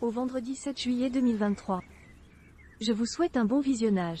au vendredi 7 juillet 2023. Je vous souhaite un bon visionnage.